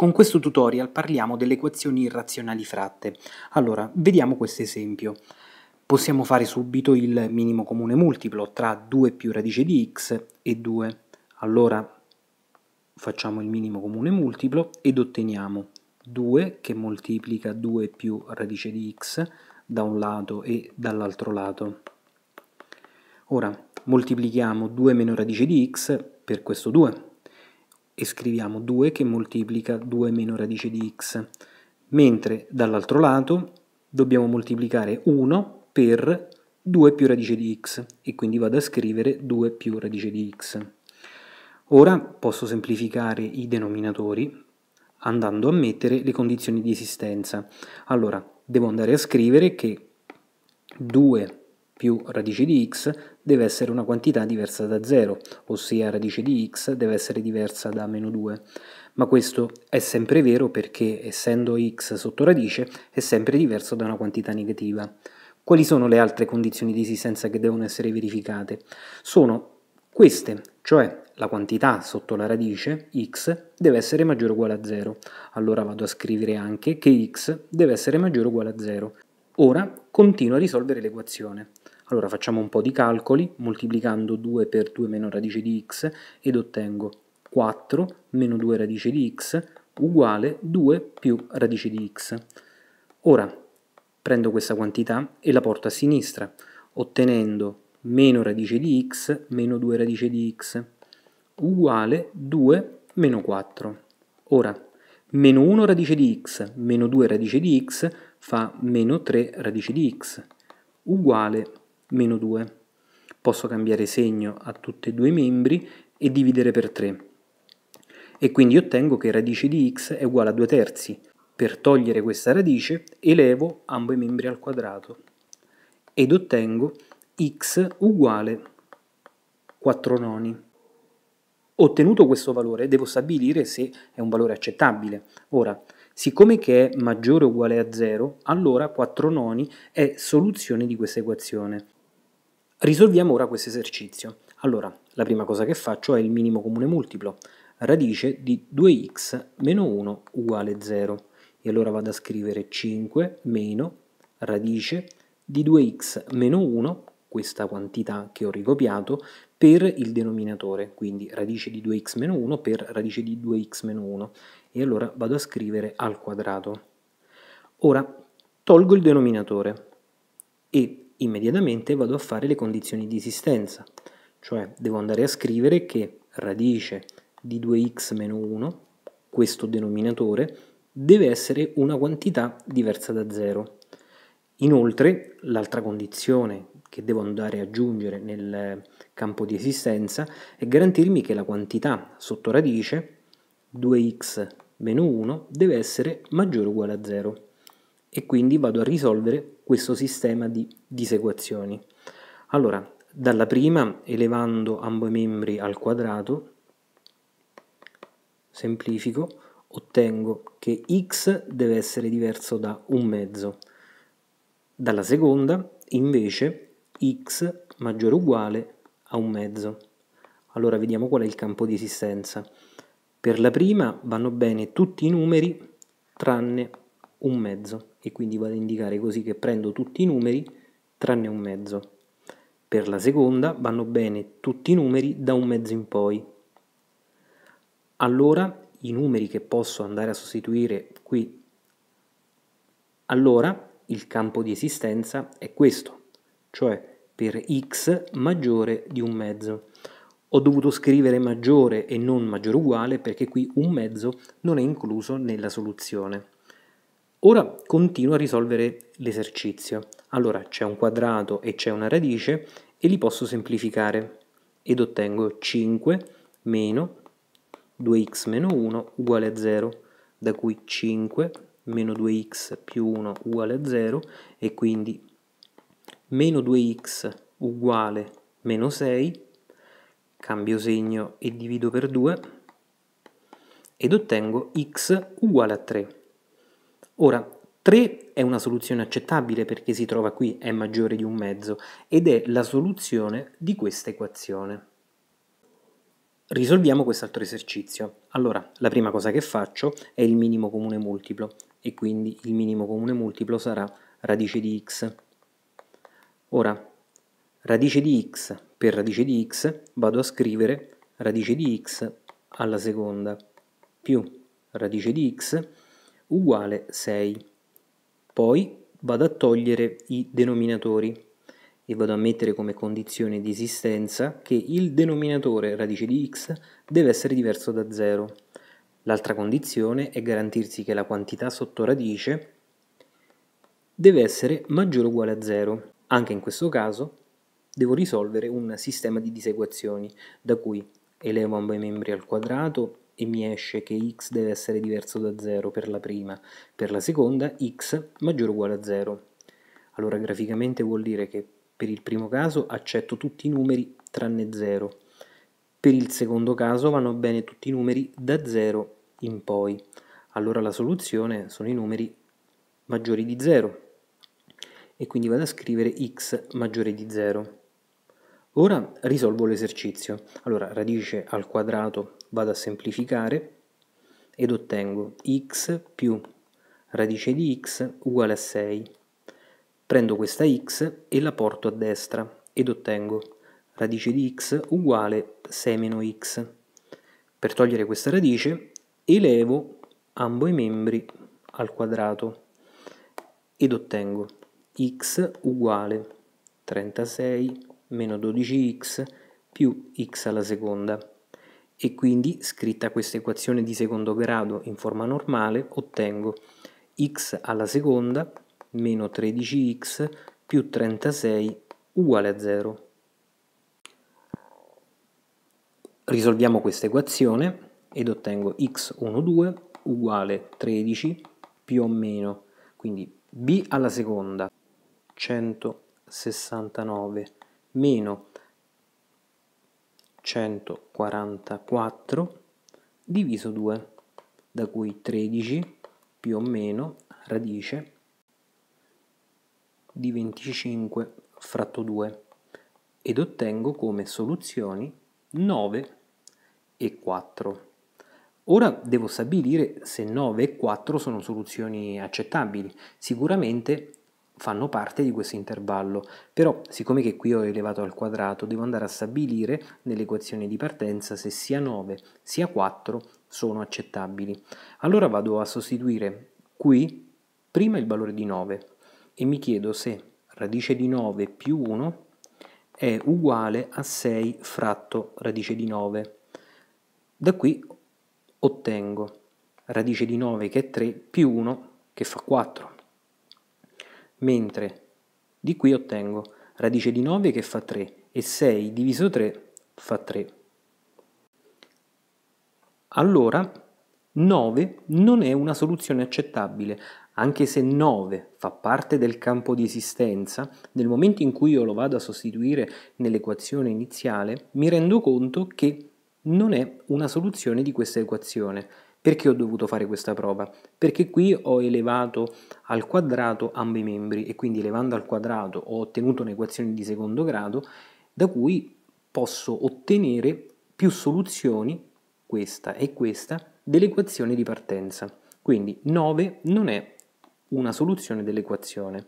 Con questo tutorial parliamo delle equazioni irrazionali fratte. Allora, vediamo questo esempio. Possiamo fare subito il minimo comune multiplo tra 2 più radice di x e 2. Allora facciamo il minimo comune multiplo ed otteniamo 2 che moltiplica 2 più radice di x da un lato e dall'altro lato. Ora moltiplichiamo 2 meno radice di x per questo 2 e scriviamo 2 che moltiplica 2 meno radice di x, mentre dall'altro lato dobbiamo moltiplicare 1 per 2 più radice di x e quindi vado a scrivere 2 più radice di x. Ora posso semplificare i denominatori andando a mettere le condizioni di esistenza. Allora, devo andare a scrivere che 2 più radice di x deve essere una quantità diversa da 0, ossia radice di x deve essere diversa da meno 2. Ma questo è sempre vero perché essendo x sotto radice è sempre diverso da una quantità negativa. Quali sono le altre condizioni di esistenza che devono essere verificate? Sono queste, cioè la quantità sotto la radice x deve essere maggiore o uguale a 0. Allora vado a scrivere anche che x deve essere maggiore o uguale a 0. Ora continuo a risolvere l'equazione. Allora facciamo un po' di calcoli, moltiplicando 2 per 2 meno radice di x ed ottengo 4 meno 2 radice di x uguale 2 più radice di x. Ora prendo questa quantità e la porto a sinistra, ottenendo meno radice di x meno 2 radice di x uguale 2 meno 4. Ora, meno 1 radice di x meno 2 radice di x fa meno 3 radice di x uguale meno 2. Posso cambiare segno a tutti e due i membri e dividere per 3. E quindi ottengo che radice di x è uguale a 2 terzi. Per togliere questa radice elevo ambo i membri al quadrato ed ottengo x uguale 4 noni. Ottenuto questo valore devo stabilire se è un valore accettabile. Ora, siccome che è maggiore o uguale a 0, allora 4 noni è soluzione di questa equazione. Risolviamo ora questo esercizio. Allora, la prima cosa che faccio è il minimo comune multiplo, radice di 2x meno 1 uguale 0. E allora vado a scrivere 5 meno radice di 2x meno 1, questa quantità che ho ricopiato, per il denominatore, quindi radice di 2x meno 1 per radice di 2x meno 1. E allora vado a scrivere al quadrato. Ora tolgo il denominatore e immediatamente vado a fare le condizioni di esistenza, cioè devo andare a scrivere che radice di 2x meno 1, questo denominatore, deve essere una quantità diversa da 0. Inoltre, l'altra condizione che devo andare ad aggiungere nel campo di esistenza è garantirmi che la quantità sotto radice 2x meno 1 deve essere maggiore o uguale a 0 e quindi vado a risolvere questo sistema di disequazioni. Allora, dalla prima, elevando ambo i membri al quadrato, semplifico, ottengo che x deve essere diverso da un mezzo. Dalla seconda, invece, x maggiore o uguale a un mezzo. Allora vediamo qual è il campo di esistenza. Per la prima vanno bene tutti i numeri tranne un mezzo e quindi vado a indicare così che prendo tutti i numeri tranne un mezzo. Per la seconda vanno bene tutti i numeri da un mezzo in poi. Allora i numeri che posso andare a sostituire qui, allora il campo di esistenza è questo, cioè per x maggiore di un mezzo. Ho dovuto scrivere maggiore e non maggiore uguale perché qui un mezzo non è incluso nella soluzione. Ora continuo a risolvere l'esercizio. Allora c'è un quadrato e c'è una radice e li posso semplificare ed ottengo 5 meno 2x meno 1 uguale a 0, da cui 5 meno 2x più 1 uguale a 0 e quindi meno 2x uguale meno 6, cambio segno e divido per 2 ed ottengo x uguale a 3. Ora, 3 è una soluzione accettabile perché si trova qui, è maggiore di un mezzo, ed è la soluzione di questa equazione. Risolviamo quest'altro esercizio. Allora, la prima cosa che faccio è il minimo comune multiplo e quindi il minimo comune multiplo sarà radice di x. Ora, radice di x per radice di x vado a scrivere radice di x alla seconda più radice di x uguale 6. Poi vado a togliere i denominatori e vado a mettere come condizione di esistenza che il denominatore radice di x deve essere diverso da 0. L'altra condizione è garantirsi che la quantità sotto radice deve essere maggiore o uguale a 0. Anche in questo caso devo risolvere un sistema di disequazioni da cui elevo ambo i membri al quadrato e mi esce che x deve essere diverso da 0 per la prima, per la seconda x maggiore o uguale a 0. Allora graficamente vuol dire che per il primo caso accetto tutti i numeri tranne 0. Per il secondo caso vanno bene tutti i numeri da 0 in poi. Allora la soluzione sono i numeri maggiori di 0 e quindi vado a scrivere x maggiore di 0. Ora risolvo l'esercizio. Allora radice al quadrato vado a semplificare ed ottengo x più radice di x uguale a 6. Prendo questa x e la porto a destra ed ottengo radice di x uguale 6 meno x. Per togliere questa radice elevo ambo i membri al quadrato ed ottengo x uguale 36 meno 12x più x alla seconda e quindi scritta questa equazione di secondo grado in forma normale ottengo x alla seconda meno 13x più 36 uguale a 0. Risolviamo questa equazione ed ottengo x12 uguale 13 più o meno, quindi b alla seconda 169 meno 144 diviso 2, da cui 13 più o meno radice di 25 fratto 2 ed ottengo come soluzioni 9 e 4. Ora devo stabilire se 9 e 4 sono soluzioni accettabili. Sicuramente fanno parte di questo intervallo, però siccome che qui ho elevato al quadrato devo andare a stabilire nell'equazione di partenza se sia 9 sia 4 sono accettabili. Allora vado a sostituire qui prima il valore di 9 e mi chiedo se radice di 9 più 1 è uguale a 6 fratto radice di 9. Da qui ottengo radice di 9 che è 3 più 1 che fa 4. Mentre di qui ottengo radice di 9 che fa 3 e 6 diviso 3 fa 3. Allora 9 non è una soluzione accettabile, anche se 9 fa parte del campo di esistenza, nel momento in cui io lo vado a sostituire nell'equazione iniziale, mi rendo conto che non è una soluzione di questa equazione. Perché ho dovuto fare questa prova? Perché qui ho elevato al quadrato ambo i membri e quindi elevando al quadrato ho ottenuto un'equazione di secondo grado da cui posso ottenere più soluzioni, questa e questa, dell'equazione di partenza. Quindi 9 non è una soluzione dell'equazione.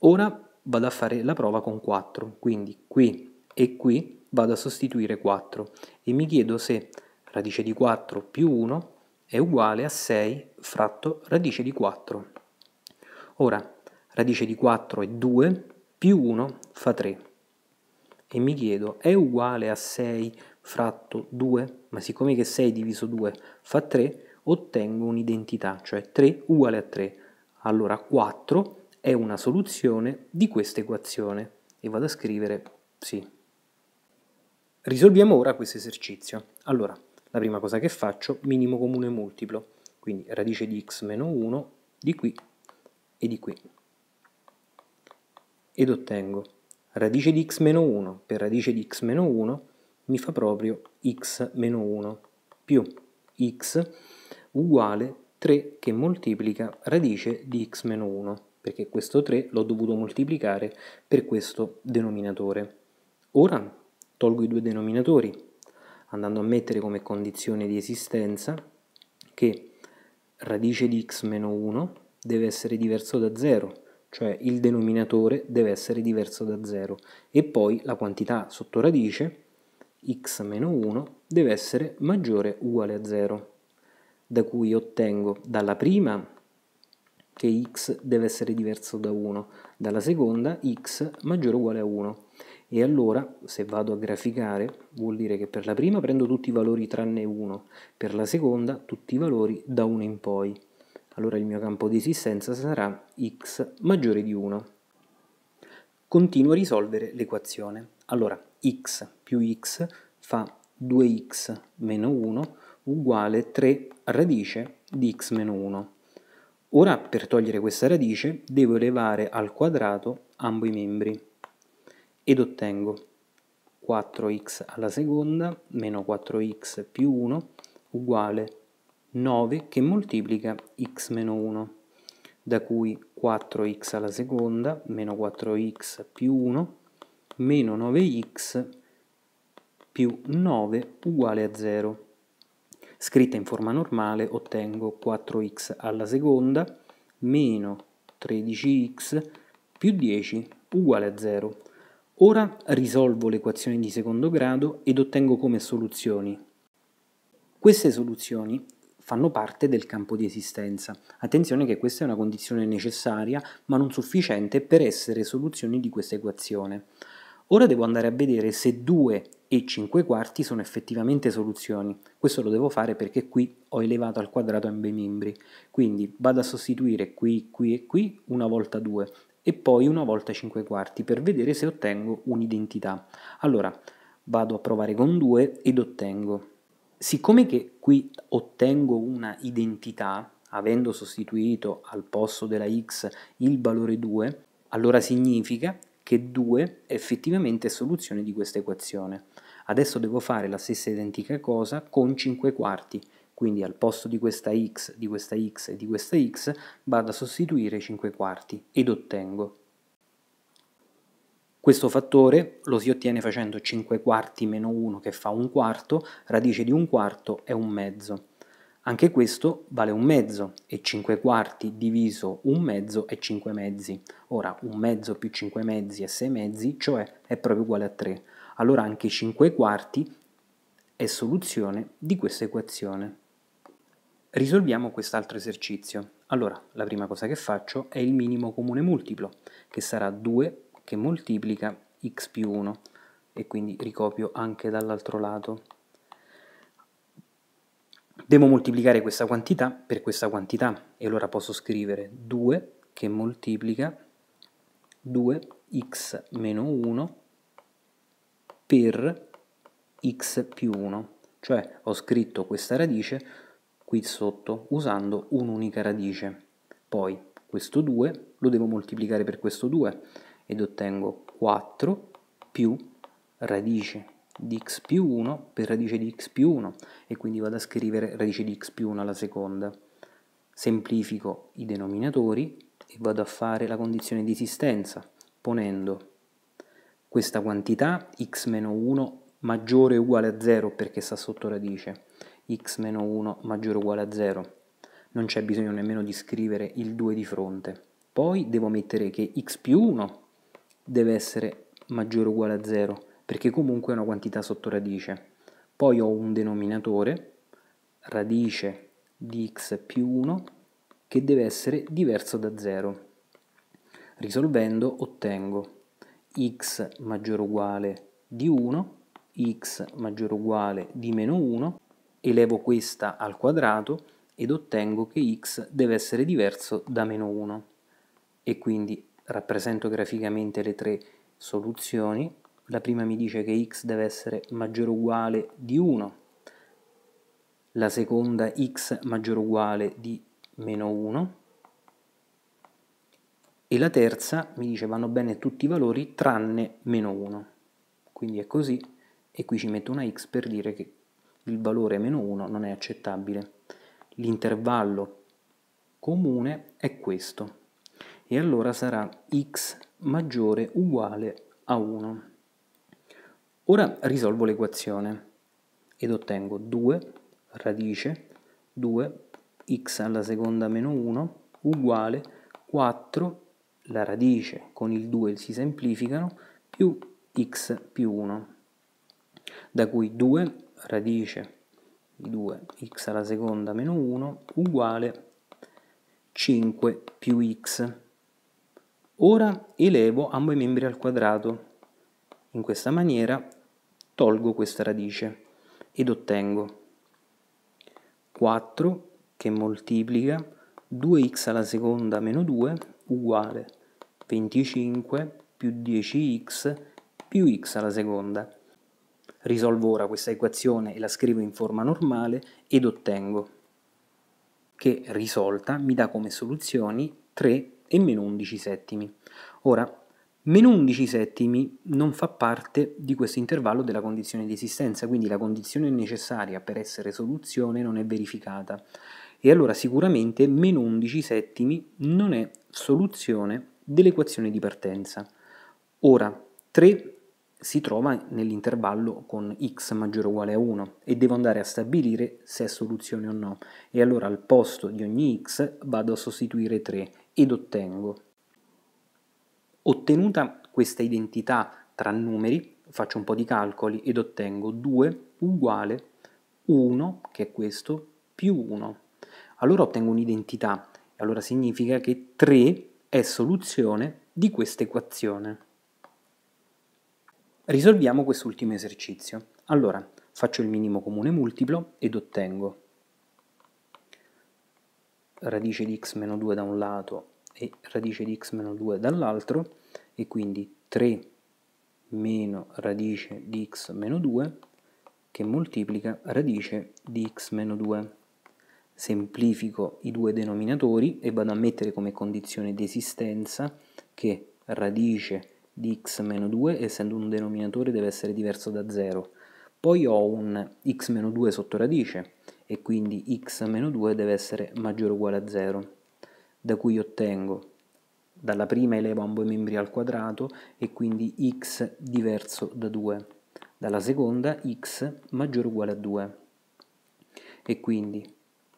Ora vado a fare la prova con 4, quindi qui e qui vado a sostituire 4 e mi chiedo se radice di 4 più 1 è uguale a 6 fratto radice di 4. Ora, radice di 4 è 2 più 1 fa 3 e mi chiedo è uguale a 6 fratto 2? Ma siccome che 6 diviso 2 fa 3, ottengo un'identità, cioè 3 uguale a 3 allora 4 è una soluzione di questa equazione e vado a scrivere sì. Risolviamo ora questo esercizio. Allora, la prima cosa che faccio, minimo comune multiplo, quindi radice di x meno 1 di qui e di qui. Ed ottengo radice di x meno 1 per radice di x meno 1 mi fa proprio x meno 1 più x uguale 3 che moltiplica radice di x meno 1, perché questo 3 l'ho dovuto moltiplicare per questo denominatore. Ora tolgo i due denominatori. Andando a mettere come condizione di esistenza che radice di x meno 1 deve essere diverso da 0, cioè il denominatore deve essere diverso da 0 e poi la quantità sotto radice x meno 1 deve essere maggiore o uguale a 0, da cui ottengo dalla prima che x deve essere diverso da 1, dalla seconda x maggiore o uguale a 1. E allora, se vado a graficare, vuol dire che per la prima prendo tutti i valori tranne 1, per la seconda tutti i valori da 1 in poi. Allora il mio campo di esistenza sarà x maggiore di 1. Continuo a risolvere l'equazione. Allora, x più x fa 2x meno 1 uguale 3 radice di x meno 1. Ora per togliere questa radice devo elevare al quadrato ambo i membri ed ottengo 4x alla seconda meno 4x più 1 uguale 9 che moltiplica x meno 1, da cui 4x alla seconda meno 4x più 1 meno 9x più 9 uguale a 0. Scritta in forma normale ottengo 4x alla seconda meno 13x più 10 uguale a 0. Ora risolvo l'equazione di secondo grado ed ottengo come soluzioni. Queste soluzioni fanno parte del campo di esistenza. Attenzione che questa è una condizione necessaria ma non sufficiente per essere soluzioni di questa equazione. Ora devo andare a vedere se 2 e 5 quarti sono effettivamente soluzioni. Questo lo devo fare perché qui ho elevato al quadrato ambo i membri. Quindi vado a sostituire qui, qui e qui una volta 2 e poi una volta 5 quarti per vedere se ottengo un'identità. Allora vado a provare con 2 ed ottengo. Siccome che qui ottengo una identità, avendo sostituito al posto della x il valore 2, allora significa che 2 è effettivamente soluzione di questa equazione. Adesso devo fare la stessa identica cosa con 5 quarti, quindi al posto di questa x, di questa x e di questa x vado a sostituire 5 quarti ed ottengo. Questo fattore lo si ottiene facendo 5 quarti meno 1 che fa un quarto, radice di un quarto è un mezzo. Anche questo vale un mezzo e 5 quarti diviso un mezzo è 5 mezzi. Ora un mezzo più 5 mezzi è 6 mezzi, cioè è proprio uguale a 3. Allora anche 5 quarti è soluzione di questa equazione. Risolviamo quest'altro esercizio. Allora, la prima cosa che faccio è il minimo comune multiplo, che sarà 2 che moltiplica x più 1, e quindi ricopio anche dall'altro lato. Devo moltiplicare questa quantità per questa quantità e allora posso scrivere 2 che moltiplica 2x meno 1 per x più 1, cioè ho scritto questa radice qui sotto usando un'unica radice. Poi questo 2 lo devo moltiplicare per questo 2 ed ottengo 4 più radice di x più 1 per radice di x più 1 e quindi vado a scrivere radice di x più 1 alla seconda. Semplifico i denominatori e vado a fare la condizione di esistenza ponendo questa quantità x meno 1 maggiore o uguale a 0 perché sta sotto radice, x meno 1 maggiore o uguale a 0. Non c'è bisogno nemmeno di scrivere il 2 di fronte. Poi devo mettere che x più 1 deve essere maggiore o uguale a 0 perché comunque è una quantità sotto radice. Poi ho un denominatore, radice di x più 1, che deve essere diverso da 0. Risolvendo ottengo x maggiore o uguale di 1, x maggiore o uguale di meno 1, elevo questa al quadrato ed ottengo che x deve essere diverso da meno 1 e quindi rappresento graficamente le tre soluzioni. La prima mi dice che x deve essere maggiore o uguale di 1, la seconda x maggiore o uguale di meno 1 e la terza mi dice vanno bene tutti i valori tranne meno 1. Quindi è così. E qui ci metto una x per dire che il valore meno 1 non è accettabile. L'intervallo comune è questo e allora sarà x maggiore uguale a 1. Ora risolvo l'equazione. ed ottengo 2 radice 2 x alla seconda meno 1 uguale 4, la radice con il 2 si semplificano, più x più 1, da cui 2 radice di 2x alla seconda meno 1 uguale 5 più x. Ora elevo ambo i membri al quadrato. In questa maniera tolgo questa radice ed ottengo 4 che moltiplica 2x alla seconda meno 2 uguale 25 più 10x più x alla seconda. Risolvo ora questa equazione e la scrivo in forma normale ed ottengo che risolta mi dà come soluzioni 3 e meno 11 settimi. Ora, meno 11 settimi non fa parte di questo intervallo della condizione di esistenza, quindi la condizione necessaria per essere soluzione non è verificata. E allora sicuramente meno 11 settimi non è soluzione dell'equazione di partenza. Ora, 3 si trova nell'intervallo con x maggiore o uguale a 1 e devo andare a stabilire se è soluzione o no. E allora al posto di ogni x vado a sostituire 3 ed ottengo. Ottenuta questa identità tra numeri, faccio un po' di calcoli ed ottengo 2 uguale 1, che è questo, più 1. Allora ottengo un'identità, allora significa che 3 è soluzione di questa equazione. Risolviamo quest'ultimo esercizio. Allora, faccio il minimo comune multiplo ed ottengo radice di x meno 2 da un lato e radice di x meno 2 dall'altro e quindi 3 meno radice di x meno 2 che moltiplica radice di x meno 2. Semplifico i due denominatori e vado a mettere come condizione di esistenza che radice di x meno 2, essendo un denominatore, deve essere diverso da 0. Poi ho un x meno 2 sotto radice e quindi x meno 2 deve essere maggiore o uguale a 0, da cui ottengo dalla prima elevo ambo i membri al quadrato e quindi x diverso da 2, dalla seconda x maggiore o uguale a 2 e quindi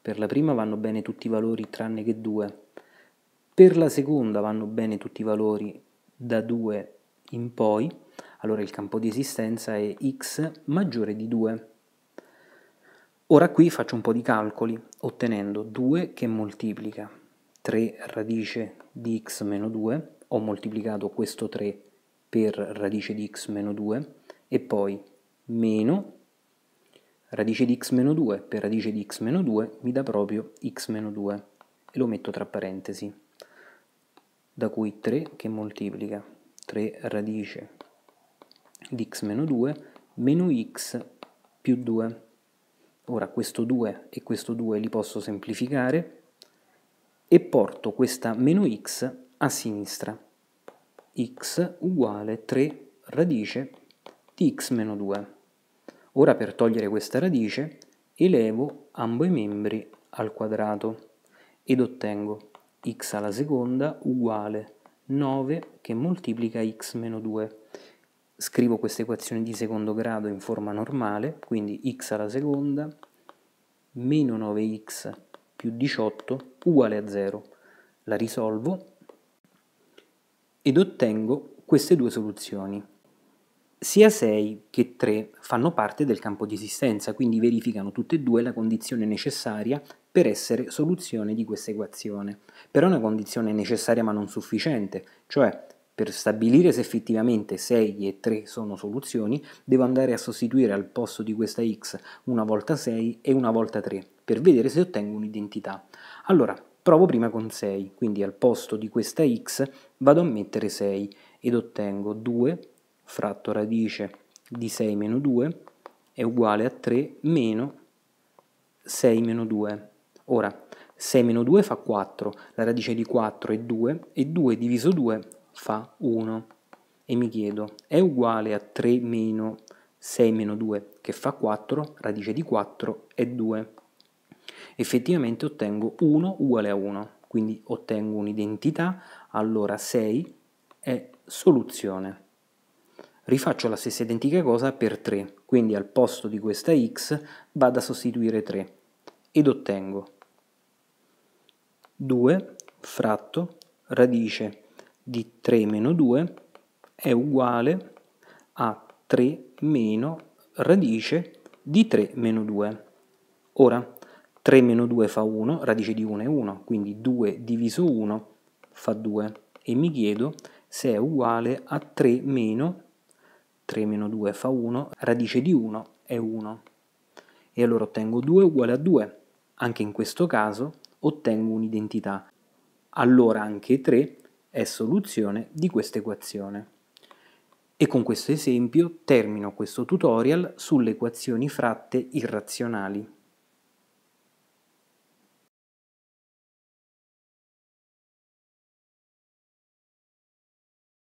per la prima vanno bene tutti i valori tranne che 2, per la seconda vanno bene tutti i valori da 2 in poi, allora il campo di esistenza è x maggiore di 2. Ora qui faccio un po' di calcoli, ottenendo 2 che moltiplica 3 radice di x meno 2, ho moltiplicato questo 3 per radice di x meno 2, e poi meno radice di x meno 2 per radice di x meno 2 mi dà proprio x meno 2, e lo metto tra parentesi da cui 3 che moltiplica 3 radice di x meno 2 meno x più 2. Ora questo 2 e questo 2 li posso semplificare e porto questa meno x a sinistra. x uguale 3 radice di x meno 2. Ora per togliere questa radice elevo ambo i membri al quadrato ed ottengo x alla seconda uguale 9 che moltiplica x meno 2. Scrivo questa equazione di secondo grado in forma normale, quindi x alla seconda meno 9x più 18 uguale a 0. La risolvo ed ottengo queste due soluzioni. Sia 6 che 3 fanno parte del campo di esistenza, quindi verificano tutte e due la condizione necessaria per essere soluzione di questa equazione. Però è una condizione necessaria ma non sufficiente, cioè per stabilire se effettivamente 6 e 3 sono soluzioni, devo andare a sostituire al posto di questa x una volta 6 e una volta 3, per vedere se ottengo un'identità. Allora, provo prima con 6, quindi al posto di questa x vado a mettere 6 ed ottengo 2 fratto radice di 6 meno 2 è uguale a 3 meno 6 meno 2. Ora, 6 meno 2 fa 4, la radice di 4 è 2 e 2 diviso 2 fa 1. E mi chiedo, è uguale a 3 meno 6 meno 2 che fa 4, radice di 4 è 2. Effettivamente ottengo 1 uguale a 1, quindi ottengo un'identità, allora 6 è soluzione. Rifaccio la stessa identica cosa per 3, quindi al posto di questa x vado a sostituire 3 ed ottengo 2 fratto radice di 3 meno 2 è uguale a 3 meno radice di 3 meno 2. Ora 3 meno 2 fa 1, radice di 1 è 1, quindi 2 diviso 1 fa 2 e mi chiedo se è uguale a 3 meno 3 meno 2 fa 1, radice di 1 è 1. E allora ottengo 2 uguale a 2. Anche in questo caso ottengo un'identità. Allora anche 3 è soluzione di questa equazione. E con questo esempio termino questo tutorial sulle equazioni fratte irrazionali.